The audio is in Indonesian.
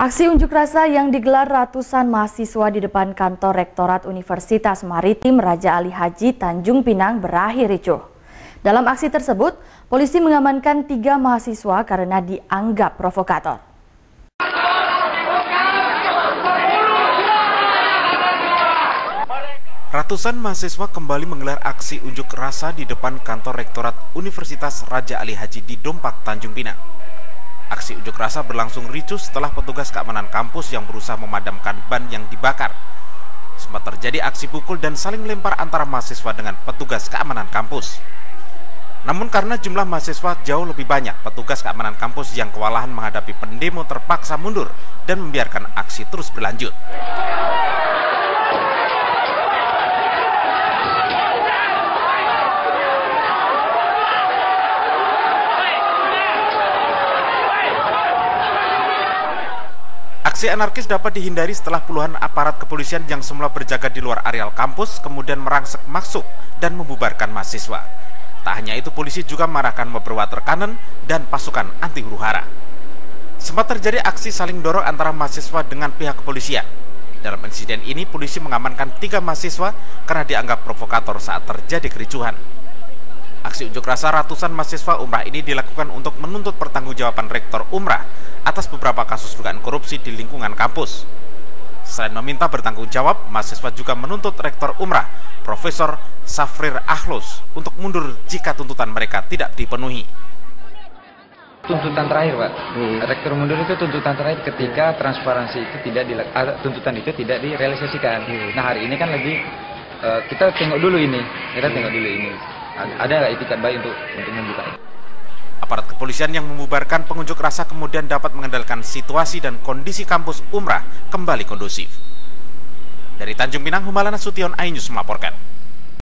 Aksi unjuk rasa yang digelar ratusan mahasiswa di depan kantor Rektorat Universitas Maritim Raja Ali Haji Tanjung Pinang berakhir ricuh. Dalam aksi tersebut, polisi mengamankan tiga mahasiswa karena dianggap provokator. Ratusan mahasiswa kembali menggelar aksi unjuk rasa di depan kantor Rektorat Universitas Raja Ali Haji di Dompak, Tanjung Pinang. Aksi unjuk rasa berlangsung ricuh setelah petugas keamanan kampus yang berusaha memadamkan ban yang dibakar. Sempat terjadi aksi pukul dan saling lempar antara mahasiswa dengan petugas keamanan kampus. Namun karena jumlah mahasiswa jauh lebih banyak, petugas keamanan kampus yang kewalahan menghadapi pendemo terpaksa mundur dan membiarkan aksi terus berlanjut. Aksi anarkis dapat dihindari setelah puluhan aparat kepolisian yang semula berjaga di luar areal kampus kemudian merangsek masuk dan membubarkan mahasiswa. Tak hanya itu, polisi juga mengarahkan beberapa terkanan dan pasukan anti huru hara. Sempat terjadi aksi saling dorong antara mahasiswa dengan pihak kepolisian. Dalam insiden ini, polisi mengamankan tiga mahasiswa karena dianggap provokator saat terjadi kericuhan. Aksi unjuk rasa ratusan mahasiswa umrah ini dilakukan untuk menuntut pertanggungjawaban rektor umrah atas beberapa kasus dugaan korupsi di lingkungan kampus. Selain meminta bertanggung jawab, mahasiswa juga menuntut rektor umrah, Profesor Safrir Ahlus, untuk mundur jika tuntutan mereka tidak dipenuhi. Tuntutan terakhir, Pak. Hmm. Rektor mundur itu tuntutan terakhir ketika transparansi itu tidak di, tuntutan itu tidak direalisasikan. Hmm. Nah hari ini kan lagi uh, kita tengok dulu ini, kita tengok dulu ini. Ada itikat baik untuk untuk membuka. Aparat kepolisian yang membubarkan pengunjuk rasa kemudian dapat mengendalikan situasi dan kondisi kampus Umrah kembali kondusif. Dari Tanjung Pinang, Humalana Sution, Ainews melaporkan.